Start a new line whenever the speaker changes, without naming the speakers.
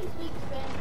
Nobody speaks Spanish.